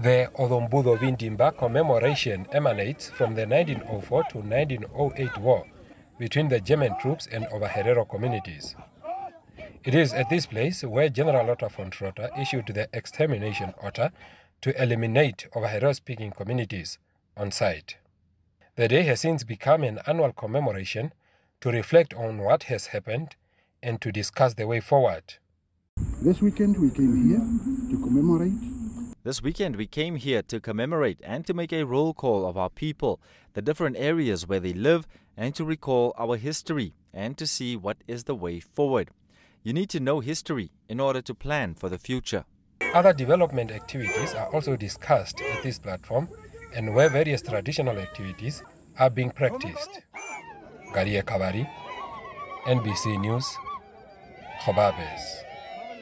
The Ozombu Zovindimba commemoration emanates from the 1904 to 1908 war between the German troops and Ovaherero communities. It is at this place where General Otto von Trotha issued the extermination order to eliminate Ovaherero speaking communities on site. The day has since become an annual commemoration to reflect on what has happened and to discuss the way forward. This weekend we came here to commemorate. This weekend we came here to commemorate and to make a roll call of our people, the different areas where they live, and to recall our history and to see what is the way forward. You need to know history in order to plan for the future. Other development activities are also discussed at this platform and where various traditional activities are being practiced. Garia Kavari, NBC News, Hobabes.